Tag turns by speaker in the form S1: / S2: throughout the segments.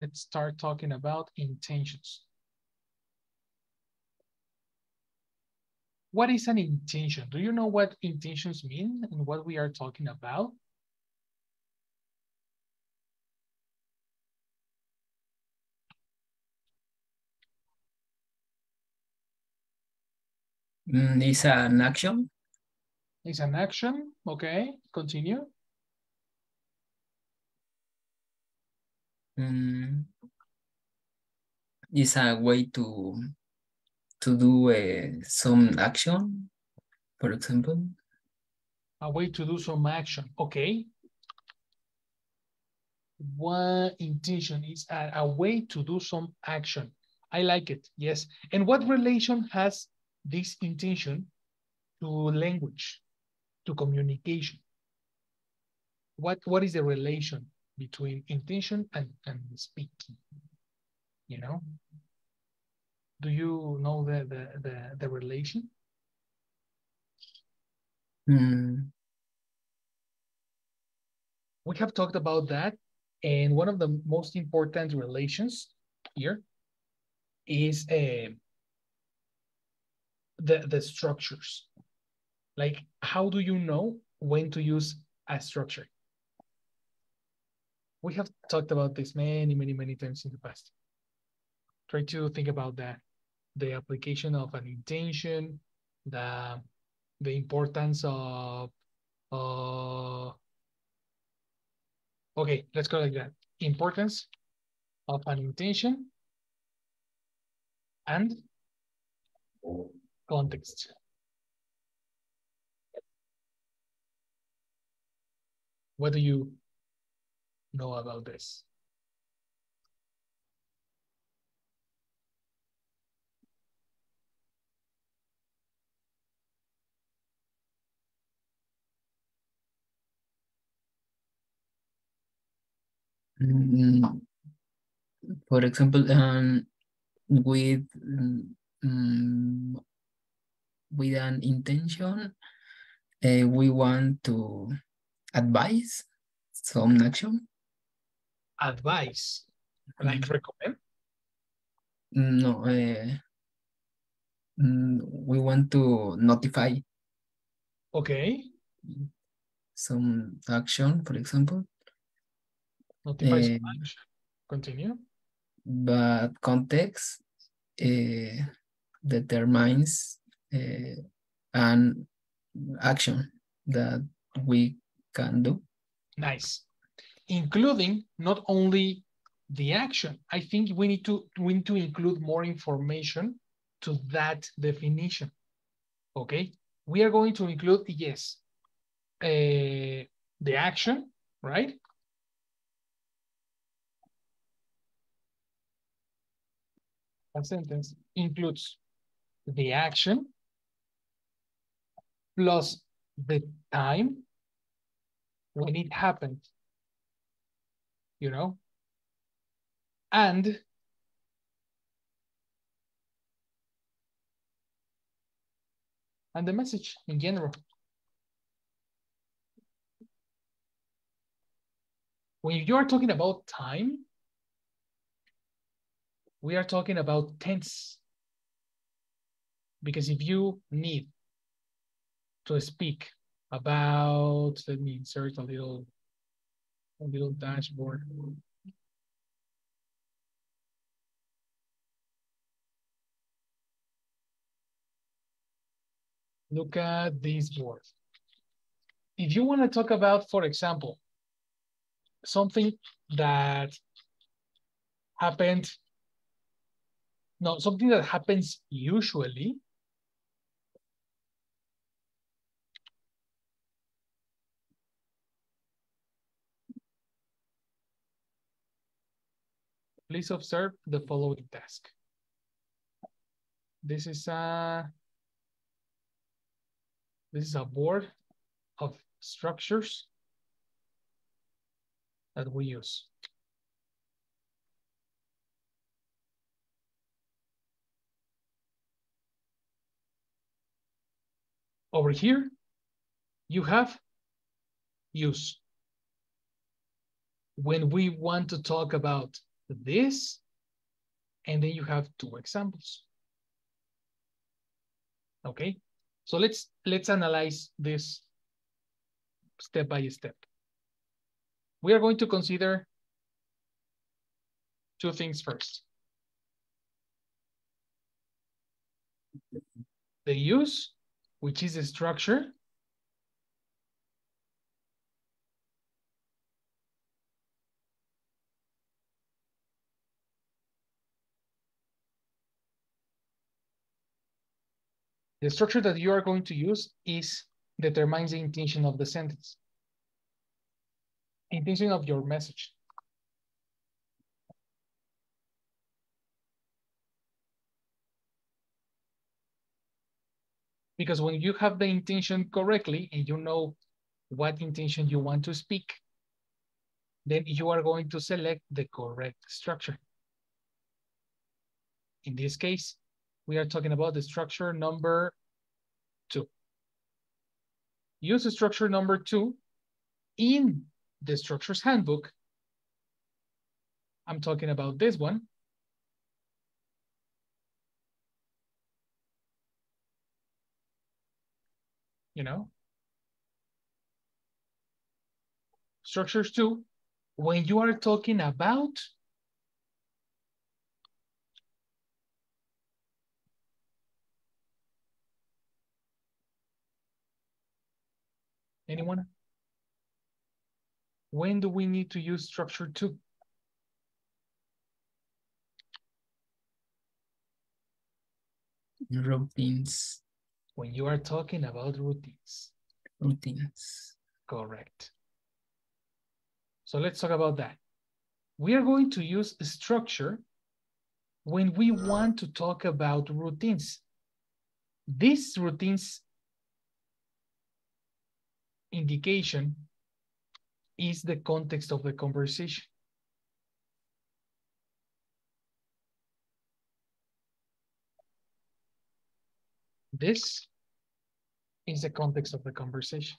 S1: let's start talking about intentions. What is an intention? Do you know what intentions mean and what we are talking about?
S2: Mm, it's an action.
S1: It's an action. Okay, continue.
S2: Mm, it's a way to to do uh, some action, for example.
S1: A way to do some action. Okay. One intention is a, a way to do some action. I like it. Yes. And what relation has this intention to language, to communication? What, what is the relation between intention and, and speaking? You know? Do you know the, the, the, the relation?
S2: Mm.
S1: We have talked about that. And one of the most important relations here is uh, the, the structures. Like, how do you know when to use a structure? We have talked about this many, many, many times in the past. Try to think about that. The application of an intention, the, the importance of, uh, okay, let's go like that. Importance of an intention and context. What do you know about this?
S2: Mm, for example, um, with um, with an intention, uh, we want to advise some action.
S1: Advice, like recommend?
S2: No, uh, we want to notify.
S1: Okay.
S2: Some action, for example.
S1: Notify some action. Continue.
S2: But context uh, determines uh, an action that we can do.
S1: Nice. Including not only the action, I think we need to we need to include more information to that definition. Okay, we are going to include yes, uh, the action, right? A sentence includes the action plus the time when it happened, you know, and and the message in general. When you are talking about time, we are talking about tense. Because if you need to speak about, let me insert a little, little dashboard. Look at these boards. If you want to talk about, for example, something that happened, no, something that happens usually, please observe the following task. This is a this is a board of structures that we use. Over here, you have use. When we want to talk about this, and then you have two examples. Okay, so let's let's analyze this step by step. We are going to consider two things first. The use, which is the structure, The structure that you are going to use is determines the intention of the sentence. Intention of your message. Because when you have the intention correctly and you know what intention you want to speak, then you are going to select the correct structure. In this case, we are talking about the structure number two. Use the structure number two in the structures handbook. I'm talking about this one. You know, structures two, when you are talking about Anyone? When do we need to use structure two?
S2: Routines.
S1: When you are talking about routines.
S2: Routines.
S1: Correct. So let's talk about that. We are going to use structure when we want to talk about routines. These routines indication is the context of the conversation. This is the context of the conversation.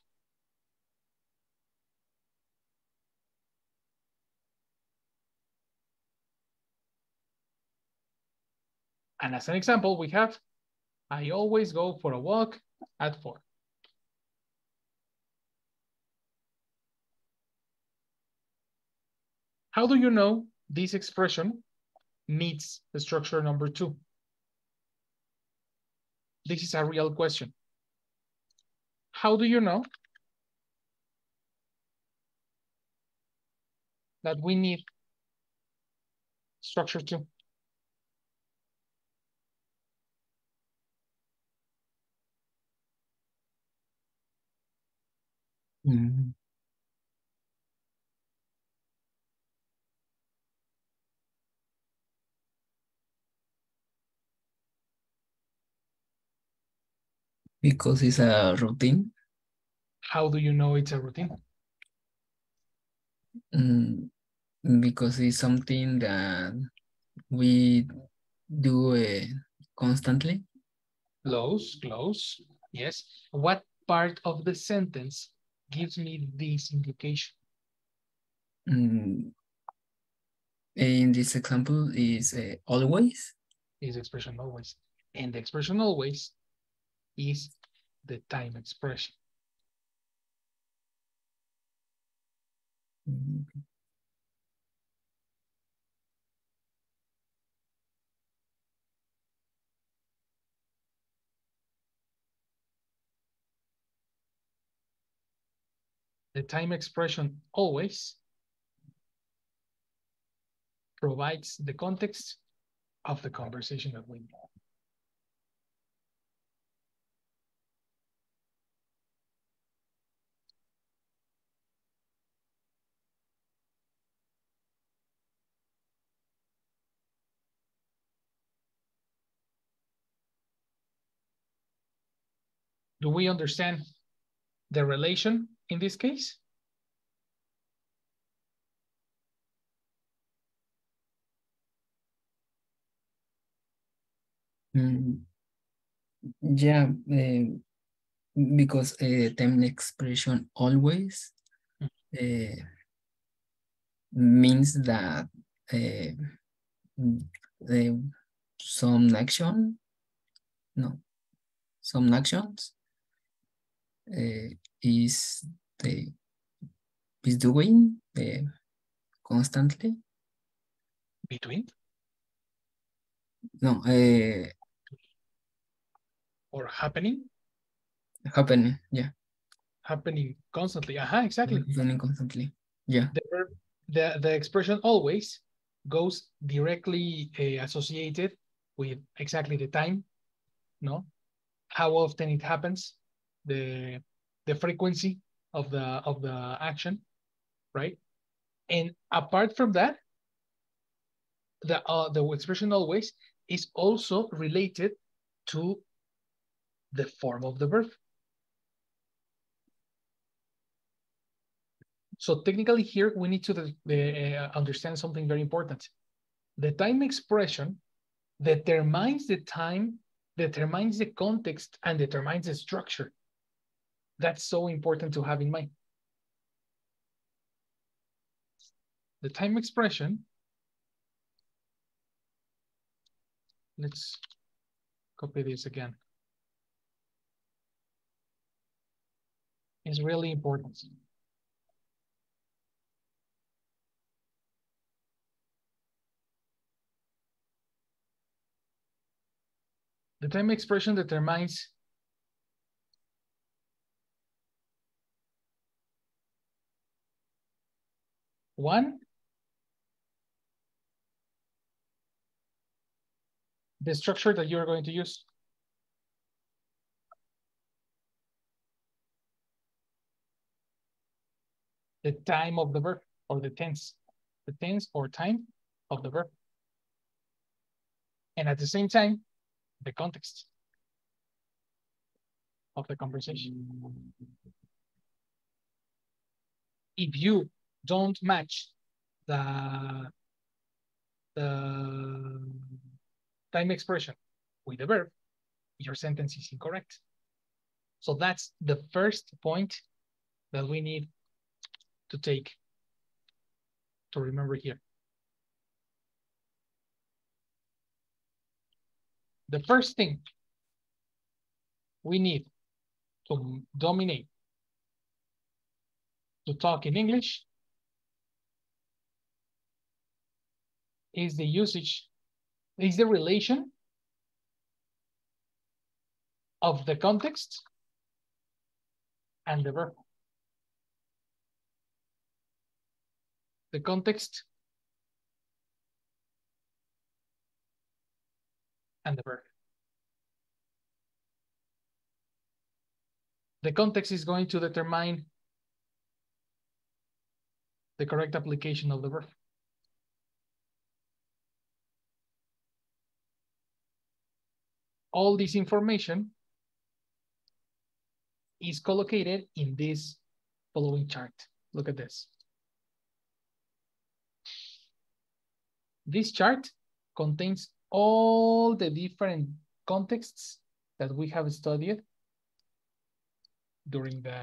S1: And as an example, we have, I always go for a walk at four. How do you know this expression meets the structure number two? This is a real question. How do you know that we need structure two?
S2: Mm -hmm. Because it's a routine.
S1: How do you know it's a routine?
S2: Mm, because it's something that we do uh, constantly.
S1: Close, close. Yes. What part of the sentence gives me this indication?
S2: Mm, in this example is uh, always.
S1: Is expression always. And the expression always is the time expression. The time expression always provides the context of the conversation that we Do we understand the relation in this case?
S2: Mm, yeah, uh, because uh, time expression always uh, means that uh, some action, no, some actions uh, is the is doing uh, constantly.
S1: Between
S2: No, uh,
S1: or happening,
S2: happening. Yeah,
S1: happening constantly. Aha, exactly.
S2: happening constantly. Yeah.
S1: The verb, the, the expression always goes directly uh, associated with exactly the time, no? How often it happens, the the frequency of the of the action, right? And apart from that, the uh, the expression always is also related to the form of the verb. So technically here we need to uh, understand something very important. The time expression determines the time, determines the context, and determines the structure. That's so important to have in mind. The time expression, let's copy this again. Is really important. The time expression determines one, the structure that you're going to use. The time of the verb or the tense, the tense or time of the verb. And at the same time, the context of the conversation. If you don't match the, the time expression with the verb, your sentence is incorrect. So that's the first point that we need to take to remember here. the first thing we need to dominate to talk in English is the usage, is the relation of the context and the verb. The context and the verb. The context is going to determine the correct application of the verb. All this information is collocated in this following chart. Look at this. This chart contains all the different contexts that we have studied during the,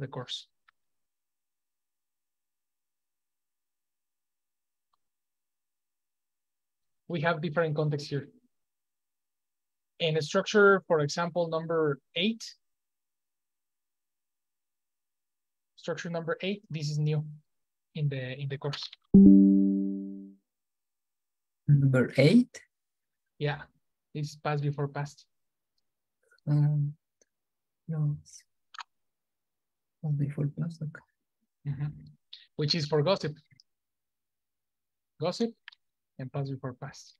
S1: the course. We have different contexts here. In a structure, for example, number eight, structure number eight, this is new in the in the course.
S2: Number eight?
S1: Yeah, it's past before past.
S2: Um, no. Past before past. Okay.
S1: Mm -hmm. Which is for gossip. Gossip and past before past.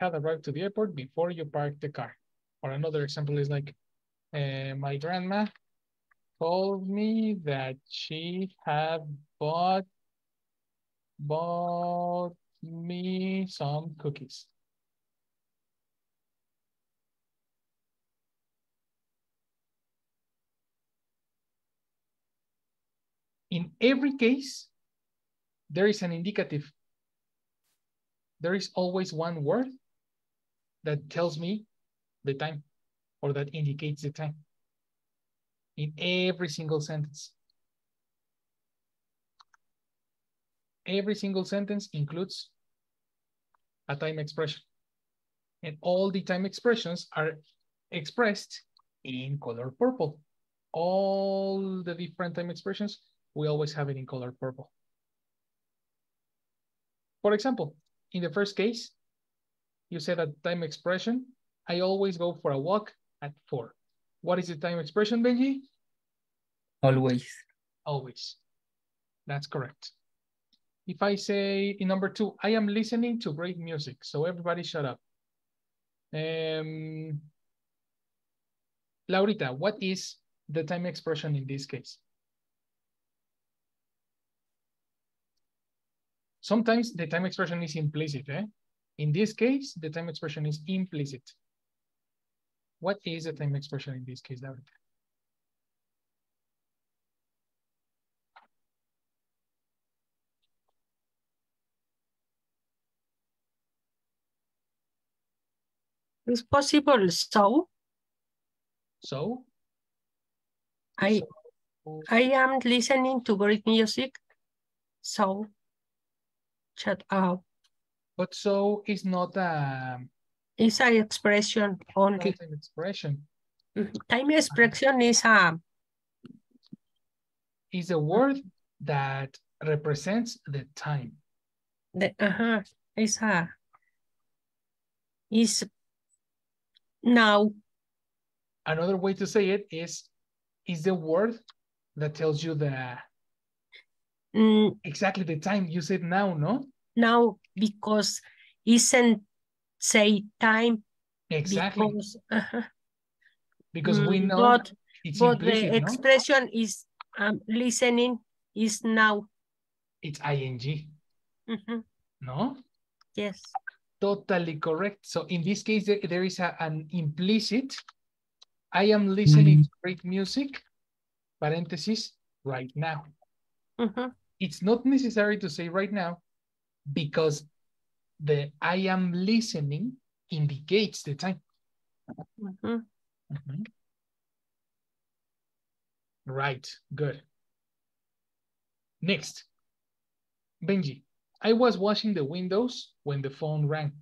S1: Had arrived to the airport before you parked the car. Or another example is like, uh, my grandma told me that she had bought bought me some cookies. In every case, there is an indicative. There is always one word that tells me the time or that indicates the time in every single sentence. Every single sentence includes a time expression. And all the time expressions are expressed in color purple. All the different time expressions, we always have it in color purple. For example, in the first case, you said a time expression. I always go for a walk at four. What is the time expression, Benji?
S2: Always.
S1: Always. That's correct. If I say in number two, I am listening to great music. So everybody shut up. Um, Laurita, what is the time expression in this case? Sometimes the time expression is implicit. Eh? In this case, the time expression is implicit. What is the time expression in this case, Laurita?
S3: It's possible. So
S1: So,
S3: I
S1: so
S3: I am listening to great music. So shut up.
S1: But so is not a,
S3: It's an expression only.
S1: an expression.
S3: Time expression is a
S1: Is a word that represents the time.
S3: the uh-huh, is a is now
S1: Another way to say it is, is the word that tells you the
S3: mm,
S1: exactly the time you said now, no?
S3: Now because isn't say time
S1: Exactly,
S3: because uh-huh,
S1: because we
S3: mm,
S1: know
S3: but
S1: it's
S3: but the
S1: no?
S3: expression is um, listening is now.
S1: It's ing,
S3: Mhm,
S1: no?
S3: Yes.
S1: Totally correct. So in this case, there, there is a, an implicit, I am listening to great music, parenthesis, right now.
S3: Mhm,
S1: It's not necessary to say right now because the I am listening indicates the time.
S3: mhm.
S1: Mhm. Right, good. Next, Benji, I was washing the windows when the phone rang.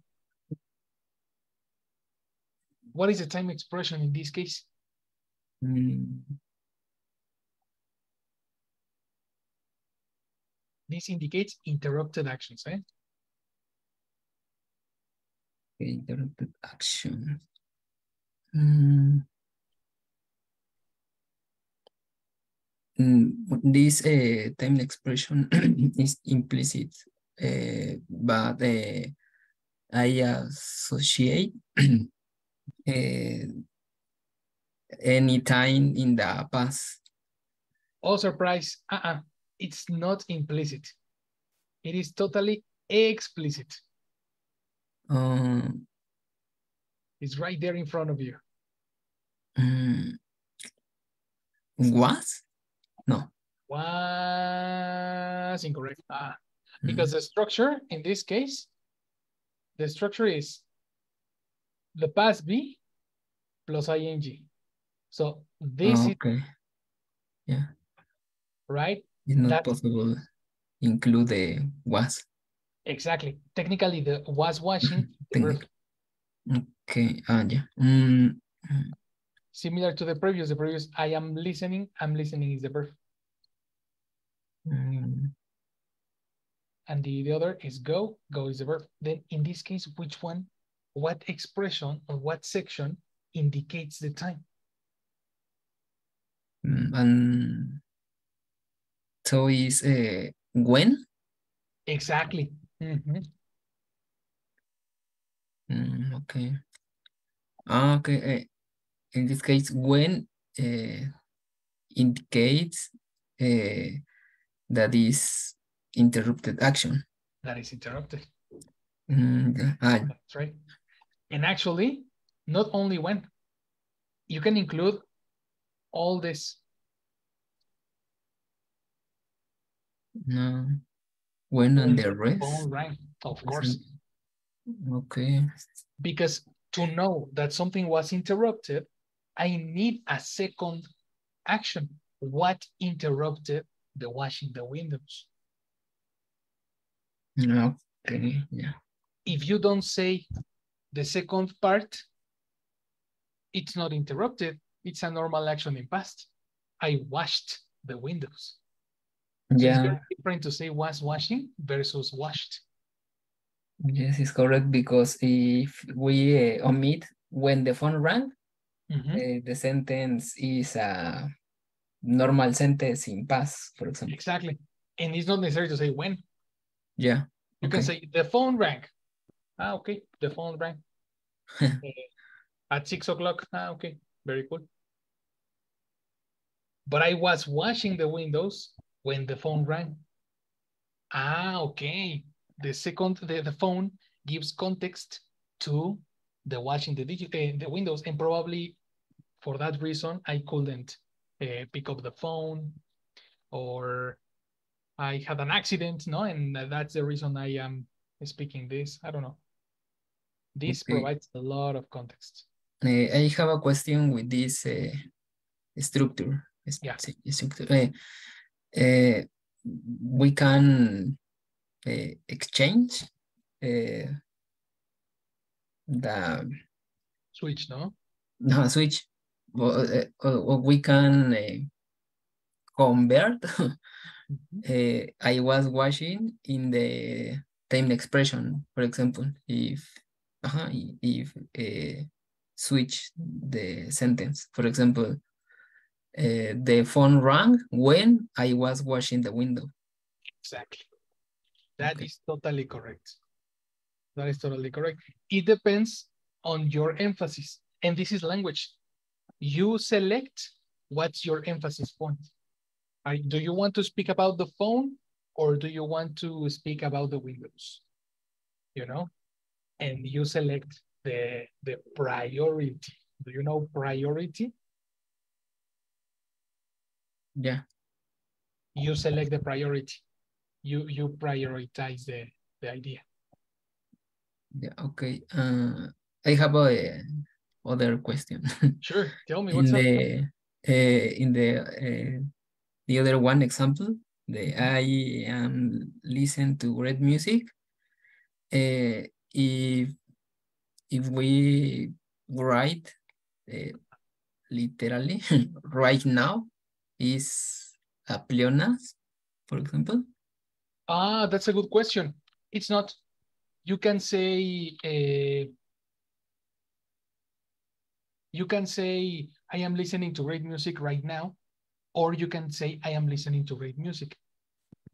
S1: What is the time expression in this case?
S2: Mm,
S1: This indicates interrupted actions, eh?
S2: interrupted action. Mm. Mm, this uh, time expression is implicit, uh, but uh, I associate uh, any time in the past.
S1: Oh, surprise, uh-uh, it's not implicit. It is totally explicit.
S2: Um,
S1: It's right there in front of you.
S2: mm, was? No.
S1: Was incorrect. Ah,
S2: Mm,
S1: because the structure in this case, the structure is the past be plus ing. So this
S2: oh,
S1: is
S2: okay. Yeah,
S1: right.
S2: It's not
S1: That-
S2: possible include the was.
S1: Exactly. Technically, the was washing the
S2: Okay, ah, yeah. Mm, mm,
S1: similar to the previous. The previous I am listening. I'm listening is the verb,
S2: mm,
S1: and the, the other is go. Go is the verb. Then in this case, which one, what expression or what section indicates the time?
S2: mm, and so is uh, when?
S1: Exactly. Mhm.
S2: Mm, okay. Ah, okay. eh, in this case, when uh, indicates uh, that is interrupted action.
S1: That is interrupted.
S2: Mm, ah,
S1: That's right. And actually, not only when, you can include all this.
S2: No. When and the rest.
S1: rang, of course,
S2: Okay.
S1: because to know that something was interrupted, I need a second action. What interrupted the washing the windows? No.
S2: Okay, yeah.
S1: If you don't say the second part, it's not interrupted. It's a normal action in past. I washed the windows.
S2: Yeah,
S1: very different to say was washing versus washed.
S2: yes, it's correct because if we uh, omit when the phone rang,
S1: Mhm.
S2: uh, the sentence is a normal sentence in past, for example.
S1: Exactly. And it's not necessary to say when.
S2: Yeah.
S1: You can say the phone rang. Ah, okay. The phone rang. Eh, At six o'clock. Ah, okay. Very cool. But I was washing the windows when the phone rang. Ah, okay. The second, the, the phone gives context to the washing the digi uh, the windows, and probably for that reason I couldn't uh, pick up the phone, or I had an accident, no, and that's the reason I am speaking this. I don't know. This
S2: Okay.
S1: provides a lot of context.
S2: Uh, I have a question with this uh, structure.
S1: Yeah.
S2: structure. Uh, we can uh, exchange uh, the
S1: Switch, no?
S2: no, switch, or we can uh, convert.
S1: Mhm.
S2: uh, I was watching in the time expression, for example, if uh, if uh, switch the sentence, for example, uh, the phone rang when I was washing the window.
S1: Exactly. That is
S2: Okay.
S1: totally correct. That is totally correct. It depends on your emphasis. And this is language. You select what's your emphasis point. Are, do you want to speak about the phone or do you want to speak about the windows? You know? And you select the, the priority. Do you know priority?
S2: Yeah.
S1: You select the priority. You, you prioritize the, the idea.
S2: Yeah. Okay. Uh, I have a other question.
S1: Sure. Tell me
S2: in
S1: what's up.
S2: the uh, in the uh, the other one example, the I am listen to great music. Uh, if if we write uh, literally right now is a pleonasm, for example.
S1: Ah, that's a good question. It's not, you can say, uh, you can say, I am listening to great music right now, or you can say, I am listening to great music.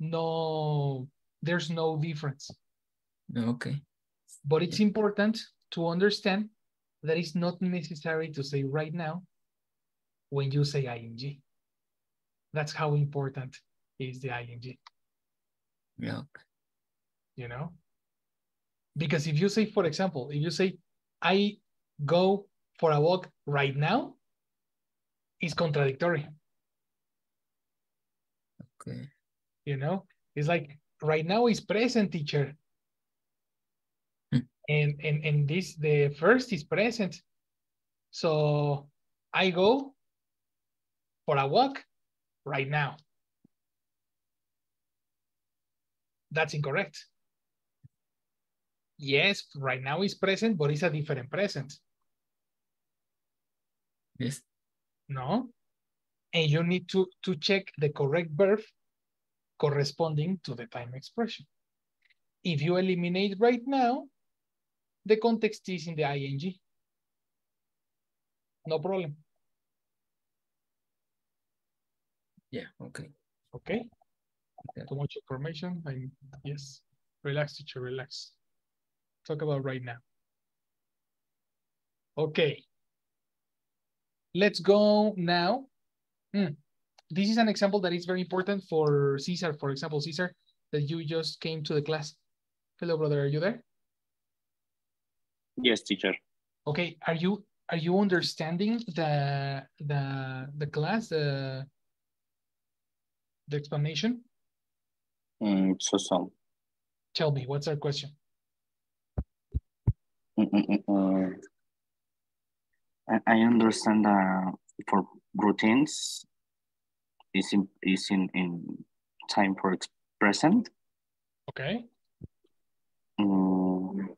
S1: No, there's no difference.
S2: Okay.
S1: But it's important to understand that it's not necessary to say right now when you say ing. That's how important is the ing.
S2: Yeah.
S1: you know? Because if you say, for example, if you say, I go for a walk right now, it's contradictory,
S2: Okay.
S1: you know? It's like, right now is present, teacher.
S2: Hmm.
S1: And, and, and this, the first is present. So I go for a walk right now. That's incorrect. Yes, right now is present, but it's a different present.
S2: Yes.
S1: no? And you need to, to check the correct verb corresponding to the time expression. If you eliminate right now, the context is in the ing. No problem,
S2: Yeah. Okay.
S1: okay?
S2: Okay.
S1: Too much information, I, yes. Relax, teacher, relax. Talk about right now. Okay. Let's go now. Hmm. This is an example that is very important for Caesar, for example, Caesar, that you just came to the class. Hello, brother, are you there?
S4: Yes, teacher.
S1: Okay, are you are you understanding the the the class, the the explanation?
S4: Mm, so so.
S1: Tell me, what's our question?
S4: Mm, mm, mm, mm. I, understand that for routines is in is in, in time for present.
S1: Okay.
S4: Mm,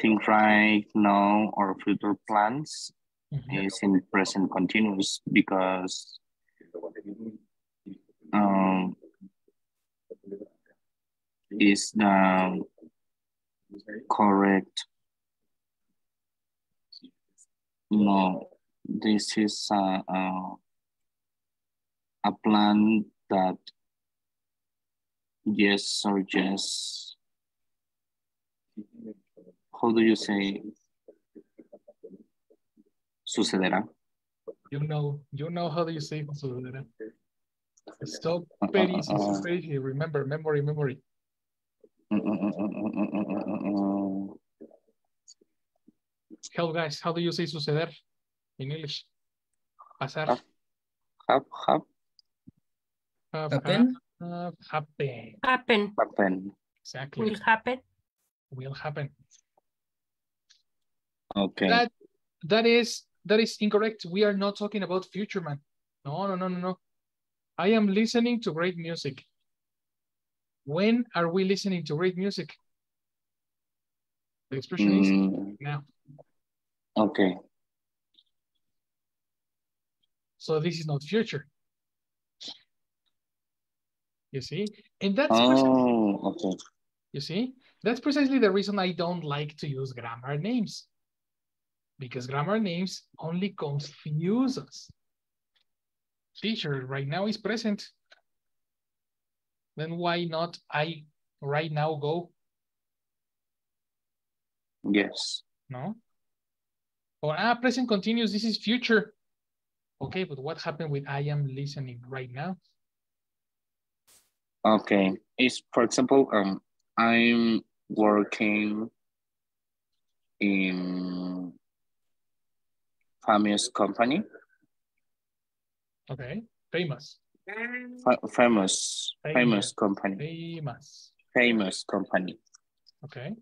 S4: think right now or future plans
S1: Mhm.
S4: is in present continuous because um is the correct? No this is a, a, a plan that yes or yes. How do you say? Sucederá
S1: you know, you know how do you say considerar.
S4: It's so
S1: very
S4: easy, so very
S1: easy. Remember, memory, memory. Hello guys, how do you say suceder in English? Pasar.
S4: Have, have.
S1: have
S2: happen.
S1: Have, happen.
S3: Happen.
S4: Happen.
S1: Exactly.
S3: Will happen.
S1: Will happen.
S4: Okay.
S1: That that is that is incorrect. We are not talking about future man. No, no, no, no, no. I am listening to great music. When are we listening to great music? The expression is
S4: Mm,
S1: now.
S4: okay
S1: So this is not future. You see? And that's
S4: oh okay
S1: you see? That's precisely the reason I don't like to use grammar names. Because grammar names only confuse us. Teacher right now is present. Then why not I right now go?
S4: yes
S1: No? Or ah, present continuous, this is future. Okay, but what happened with I am listening right now?
S4: okay is for example um i'm working in famous company.
S1: Okay, famous,
S4: fa- famous
S1: Famous.
S4: famous company.
S1: Famous.
S4: famous company.
S1: Okay,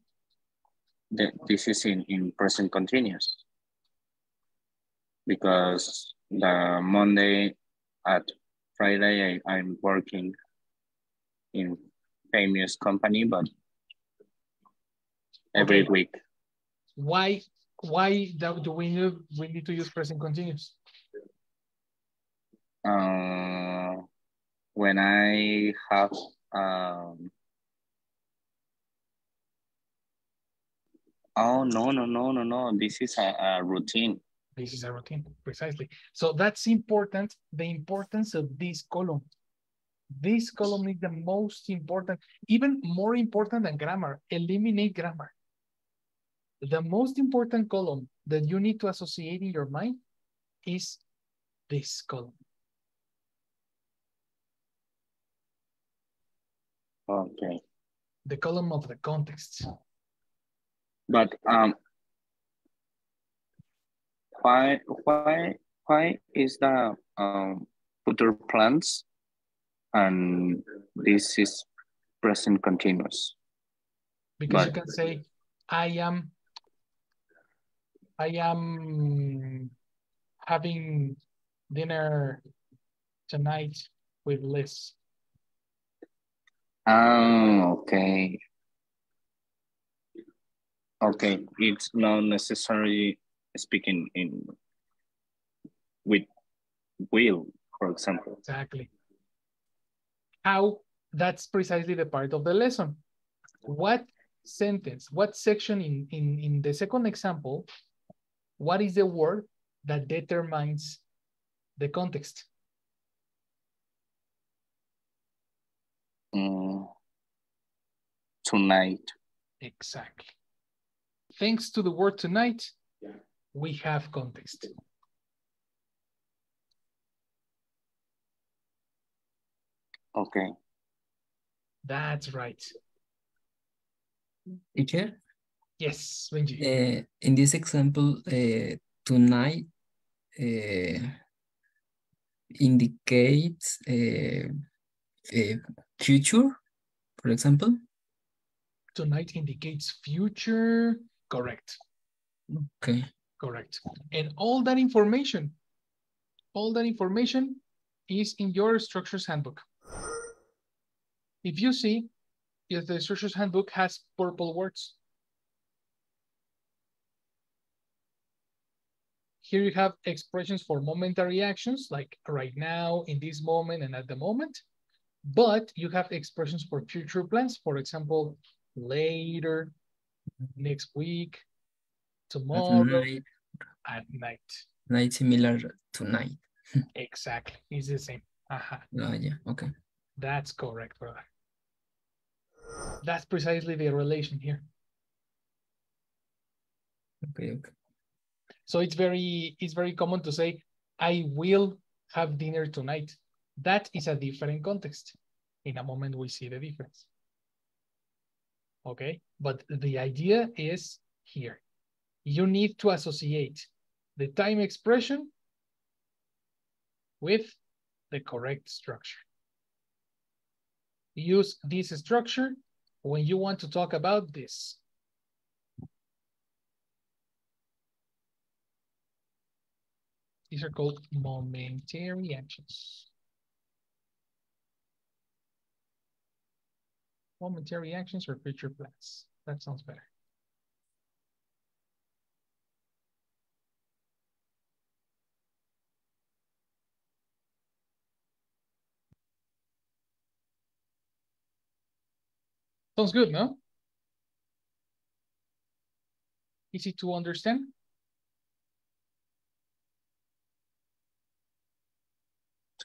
S4: Th- this is in in present continuous. Because the monday at friday I, i'm working in famous company but every
S1: Okay.
S4: week.
S1: Why why do we need we need to use present continuous?
S4: uh, when i have um oh no no no no no this is a, a routine
S1: This is a routine, precisely. So that's important, the importance of this column. This column is the most important, even more important than grammar. Eliminate grammar. The most important column that you need to associate in your mind is this column.
S4: okay
S1: the column of the context.
S4: But um, why why why is the um future plans and this is present continuous?
S1: Because you can say, I am, I am having dinner tonight with Liz.
S4: Oh, okay. Okay, it's not necessarily speaking in with will, for example.
S1: Exactly. How, that's precisely the part of the lesson. What sentence, what section in, in, in the second example, what is the word that determines the context?
S4: Mm, tonight.
S1: Exactly. Thanks to the word tonight, we have context.
S4: Okay.
S1: That's right.
S2: Teacher,
S1: Yes, Benji.
S2: uh, in this example, uh, tonight uh, indicates uh, future, for example.
S1: Tonight indicates future. Correct.
S2: Okay.
S1: Correct. And all that information, all that information is in your structures handbook. If you see, if the structures handbook has purple words. Here you have expressions for momentary actions, like right now, in this moment, and at the moment. But you have expressions for future plans, for example, later, next week, tomorrow,
S2: Night,
S1: at night.
S2: night similar to night.
S1: Exactly, it's the same. Aha,
S2: Oh, yeah, okay.
S1: that's correct, brother. That's precisely the relation here.
S2: Okay, okay.
S1: So it's very, it's very common to say, I will have dinner tonight. That is a different context. In a moment, we see the difference. Okay, but the idea is here. You need to associate the time expression with the correct structure. Use this structure when you want to talk about this. These are called momentary actions. Momentary actions or future plans. That sounds better. Sounds good, no? Easy to understand?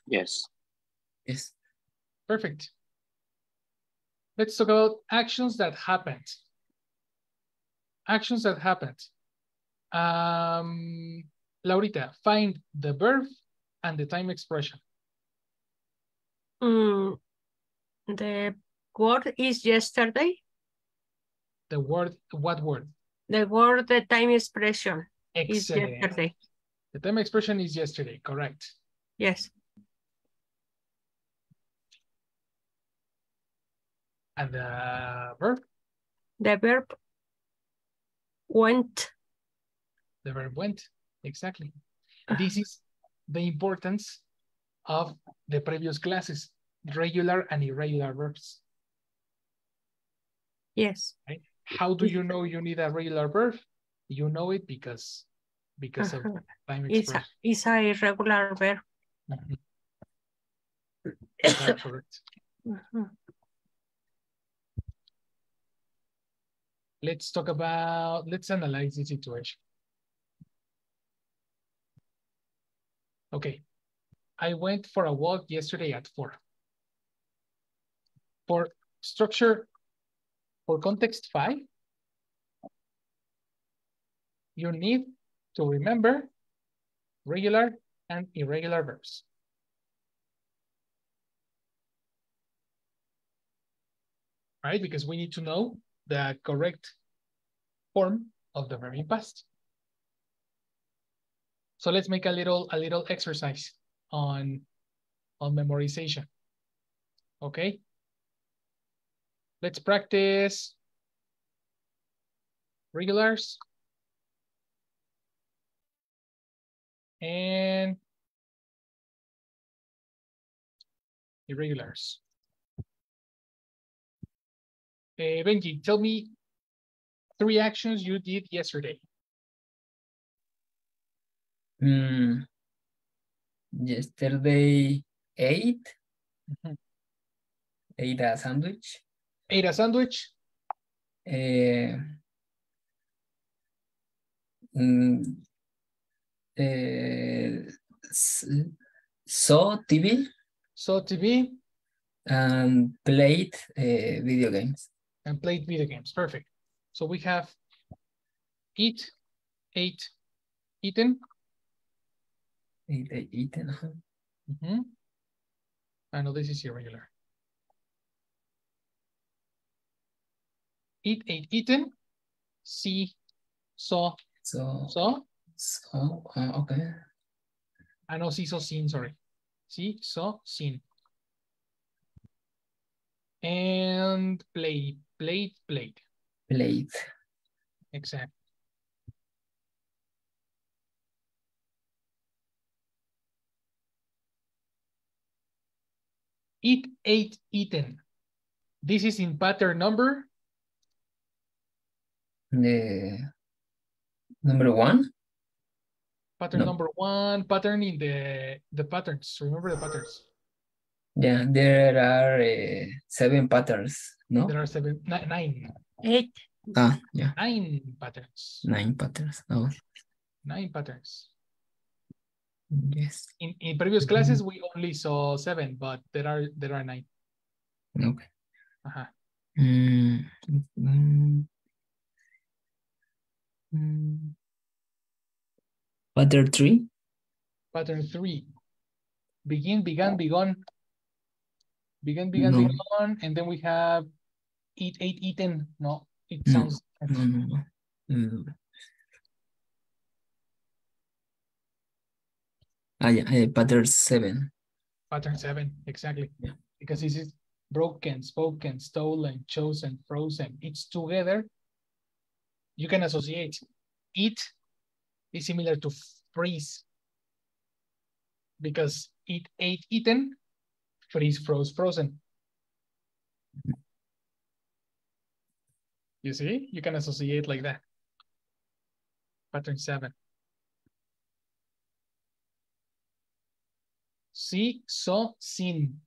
S4: Yes.
S2: Yes.
S1: Perfect. Let's talk about actions that happened. Actions that happened. Um, Laurita, find the verb and the time expression.
S3: Mm, the word is yesterday.
S1: The word, what word?
S3: The word, the time expression is yesterday.
S1: The time expression is yesterday, correct.
S3: Yes.
S1: And the verb,
S3: The verb went.
S1: the verb went, exactly. This is the importance of the previous classes, regular and irregular verbs.
S3: Yes.
S1: How do you know you need a regular verb? You know it because because of
S3: Uh-huh.
S1: time
S3: It's a, it's a irregular verb.
S1: Mhm. That's correct.
S3: Mhm.
S1: Let's talk about, let's analyze the situation. Okay, I went for a walk yesterday at four. For structure, for context five, you need to remember regular and irregular verbs. Right, because we need to know the correct form of the verb in past. So let's make a little a little exercise on on memorization. Okay. Let's practice regulars and irregulars. Uh, Benji, tell me three actions you did yesterday.
S2: Mm, yesterday ate, ate a sandwich.
S1: Ate a sandwich,
S2: Eh, mm, s- saw TV
S1: saw TV,
S2: and played eh, video games.
S1: And played video games. Perfect. So we have eat, ate, eaten.
S2: Eat, ate, eaten, ajá.
S1: Mhm. I know this is irregular. Eat, ate, eaten. See, saw,
S2: So,
S1: saw.
S2: so ah, okay.
S1: I know see, saw, seen, sorry. See, saw, seen. And played, plate, plate.
S2: Plate.
S1: Exactly. Eat, ate, eaten. This is in pattern number?
S2: The number one?
S1: Pattern
S2: no.
S1: number one, pattern in the, the patterns. Remember the patterns.
S2: Yeah, there are uh, seven patterns. No.
S1: There are seven, nine,
S3: Eight.
S2: Ah, yeah,
S1: nine patterns.
S2: nine patterns. Oh,
S1: Nine patterns.
S2: yes.
S1: In in previous classes we only saw seven, but there are there are nine.
S2: Okay.
S1: Ajá.
S2: Mm, mm, mm. Pattern three.
S1: Pattern three. Begin, began, begun. Begin, began,
S2: No.
S1: begun, and then we have eat, ate, eaten. No, it sounds
S2: No, no, no. Mm. Ah, yeah, eh, pattern seven.
S1: pattern seven, exactly.
S2: Yeah.
S1: Because this is broken, spoken, stolen, chosen, frozen. It's together. You can associate. Eat is similar to freeze. Because eat, ate, eaten, freeze, froze, frozen. You see, you can associate like that. Pattern seven. See, so, seen.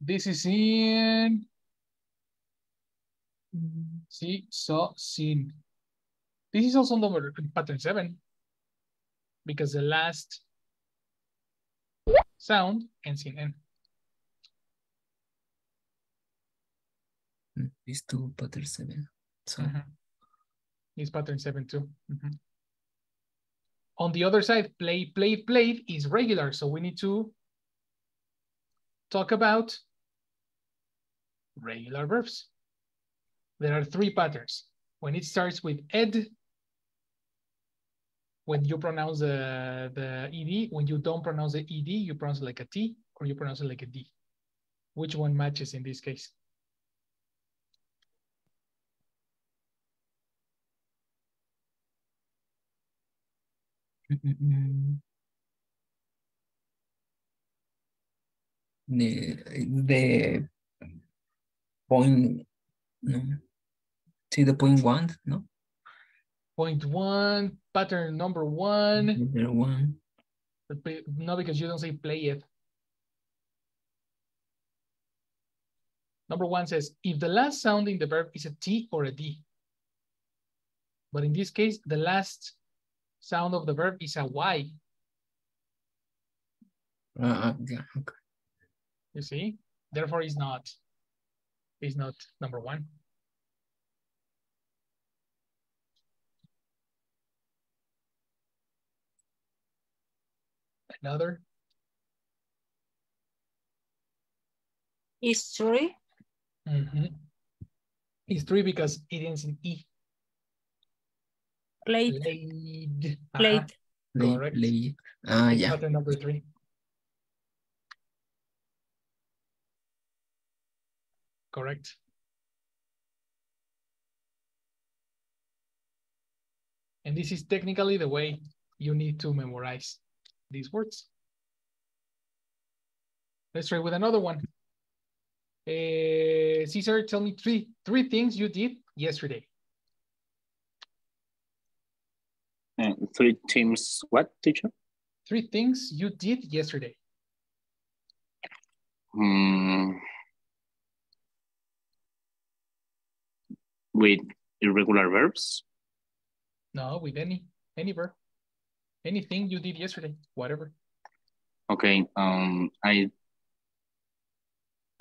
S1: This is in. See, so, seen. This is also number pattern seven. Because the last sound ends in N.
S2: Mm, These two pattern seven. So
S1: Mhm. Is pattern seven too. Mhm. On the other side, play, play, play is regular. So we need to talk about regular verbs. There are three patterns. When it starts with ed, when you pronounce the, the ed, when you don't pronounce the ed, you pronounce like a T or you pronounce it like a D. Which one matches in this case?
S2: The the point no. See the point one, no?
S1: Point one, pattern number one.
S2: There one.
S1: No, because you don't say play it. Number one says, if the last sound in the verb is a T or a D. But in this case, the last sound of the verb is a Y,
S2: Uh, yeah, okay.
S1: you see? Therefore, it's not, it's not number one. Another,
S3: Is three.
S1: mhm. It's three because it ends in E.
S3: Played.
S1: Played. Ajá.
S3: Played.
S2: Play,
S1: Correct.
S2: play. Ah,
S1: It's
S2: yeah.
S1: pattern number three. Correct. And this is technically the way you need to memorize these words. Let's try with another one. Uh, Caesar, tell me three three things you did yesterday.
S4: Uh, three teams, what, teacher?
S1: Three things you did yesterday.
S4: Hmm. With irregular verbs?
S1: No, with any any verb. Anything you did yesterday, whatever.
S4: Okay, um, I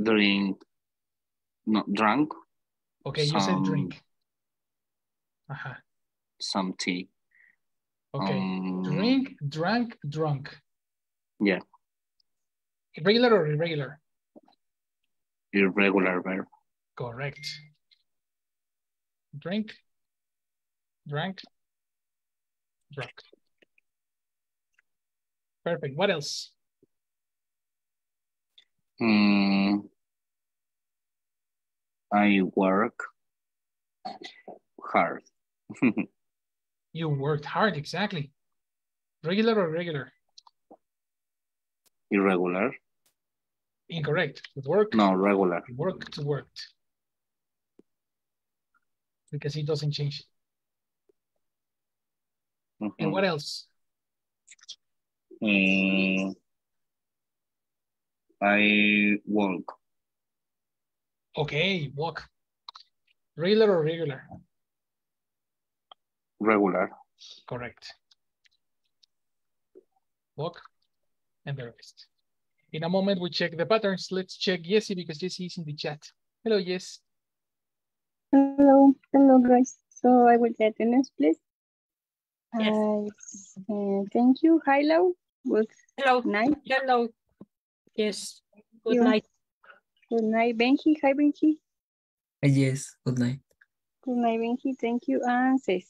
S4: drink, not drunk.
S1: Okay, you said drink. Uh-huh.
S4: some tea.
S1: Okay.
S4: Um,
S1: Drink, drank, drunk.
S4: Yeah.
S1: Regular or irregular?
S4: Irregular verb.
S1: Correct. Drink, drank, drunk. Perfect. What else?
S4: Hmm. I work hard.
S1: You worked hard, exactly. Regular or regular?
S4: Irregular.
S1: Incorrect. With work,
S4: No, regular.
S1: worked, worked. Because it doesn't change. And
S4: Mhm.
S1: what else?
S4: Mm, I walk.
S1: Okay, walk. Regular or regular?
S4: Regular.
S1: Correct. Walk and the rest. In a moment, we check the patterns. Let's check Jessie because Jessie is in the chat. Hello, Jess.
S5: Hello, hello guys. So I will get the next, please.
S3: Yes.
S5: Uh, thank you. Hello. Good
S3: Hello,
S5: night.
S3: hello. Yes, good
S5: You.
S3: night.
S5: Good night, Benji. Hi, Benji.
S2: Uh, yes, good night.
S5: Good night, Benji. Thank you. And Cess.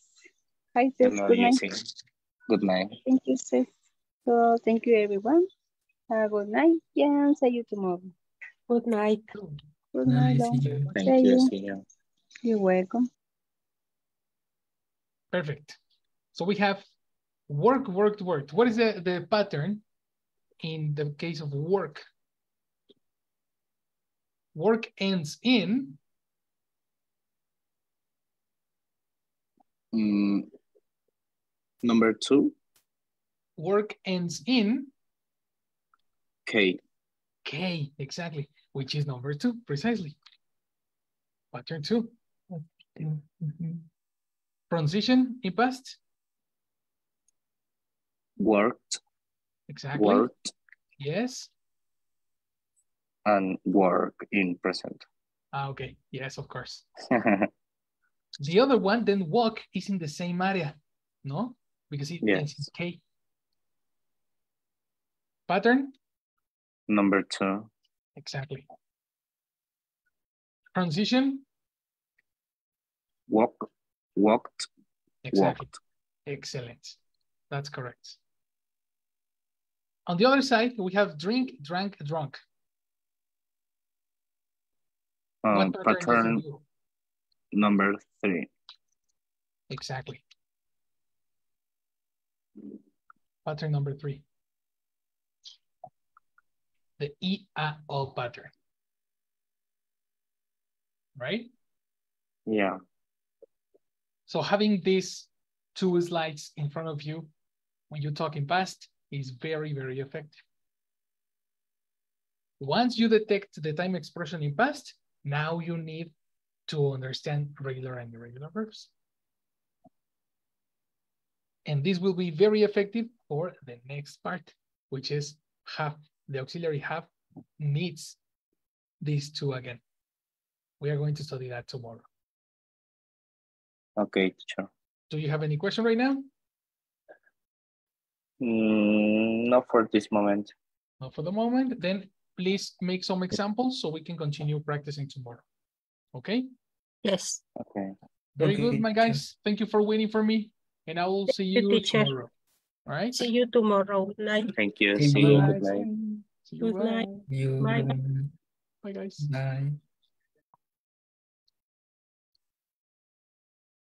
S5: Hi, Cess.
S4: Hello,
S5: Good night.
S4: Jessie. Good night.
S5: Thank you, Cess. So thank you, everyone. Uh, good night. Yeah, see you tomorrow.
S3: Good night.
S5: Good night.
S2: Nice,
S5: all.
S2: see you.
S4: Thank
S5: See
S4: you.
S5: you.
S4: See you.
S5: You're welcome.
S1: Perfect. So we have work, worked, worked. What is the, the pattern in the case of work? Work ends in,
S4: Mm, number two,
S1: work ends in
S4: K.
S1: K, exactly, which is number two, precisely. Pattern two,
S2: Mhm.
S1: transition in past,
S4: Worked,
S1: exactly,
S4: worked,
S1: yes.
S4: and work in present.
S1: Ah, okay, yes, of course. The other one, then walk is in the same area, no? Because it ends in K. Pattern,
S4: number two,
S1: exactly. Transition,
S4: walk, walked,
S1: exactly.
S4: walked.
S1: Excellent. That's correct. On the other side, we have drink, drank, drunk.
S4: Um,
S1: pattern
S4: pattern number three,
S1: Exactly. Pattern number three. The E-A-O pattern. Right?
S4: yeah.
S1: So having these two slides in front of you when you talk in past is very, very effective. Once you detect the time expression in past, now you need to understand regular and irregular verbs. And this will be very effective for the next part, which is have, the auxiliary have needs these two again. We are going to study that tomorrow.
S4: Okay, teacher.
S1: Do you have any question right now?
S4: Mm, not for this moment.
S1: Not for the moment, then please make some examples so we can continue practicing tomorrow. Okay,
S3: Yes,
S4: Okay.
S1: very
S2: Okay,
S1: good, my guys. Thank you for waiting for me and I will see
S3: you,
S1: you
S3: teacher.
S1: tomorrow. All right?
S3: see you tomorrow. Good night.
S4: Thank you.
S2: Thank
S4: See
S2: you.
S4: you. Good night.
S1: See you.
S3: Good night.
S1: Bye.
S2: You.
S3: Bye.
S1: Bye, guys.
S2: Bye.